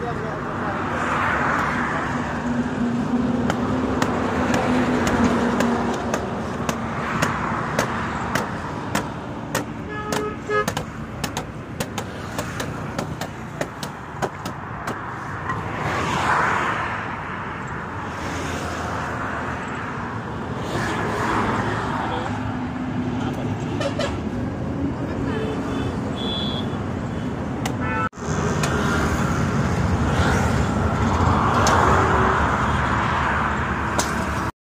Gracias.